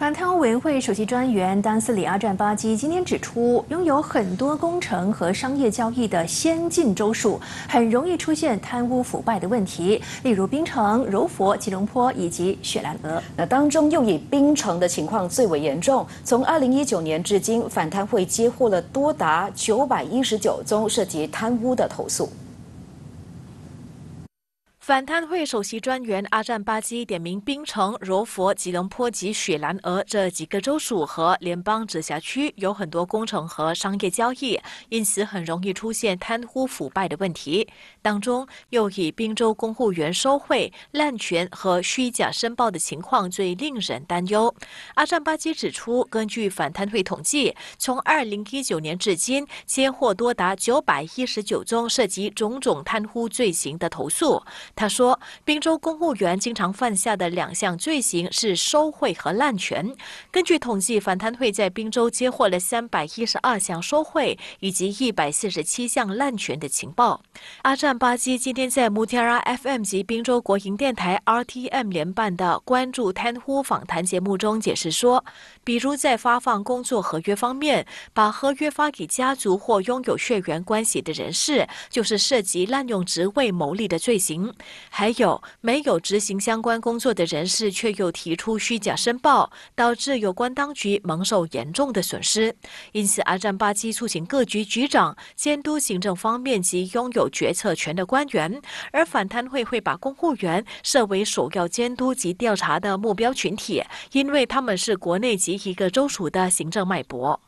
反贪污委员会首席专员丹斯里阿占巴基今天指出，拥有很多工程和商业交易的先进州属，很容易出现贪污腐败的问题，例如槟城、柔佛、吉隆坡以及雪兰莪。那当中又以槟城的情况最为严重。从二零一九年至今，反贪会接获了多达九百一十九宗涉及贪污的投诉。反贪会首席专员阿占巴基点名槟城、柔佛、吉隆坡及雪兰莪这几个州属和联邦直辖区有很多工程和商业交易，因此很容易出现贪污腐败的问题。当中又以滨州公务员收贿、滥权和虚假申报的情况最令人担忧。阿占巴基指出，根据反贪会统计，从2019年至今，接获多达919宗涉及种种贪污罪行的投诉。他说，滨州公务员经常犯下的两项罪行是收贿和滥权。根据统计，反贪会在滨州接获了三百一十二项收贿以及一百四十七项滥权的情报。阿占巴基今天在穆提拉 FM 及滨州国营电台 RTM 联办的关注贪污访谈节目中解释说，比如在发放工作合约方面，把合约发给家族或拥有血缘关系的人士，就是涉及滥用职位牟利的罪行。还有没有执行相关工作的人士，却又提出虚假申报，导致有关当局蒙受严重的损失。因此，阿占巴基促请各局局长监督行政方面及拥有决策权的官员，而反贪会会把公务员设为首要监督及调查的目标群体，因为他们是国内及一个州属的行政脉搏。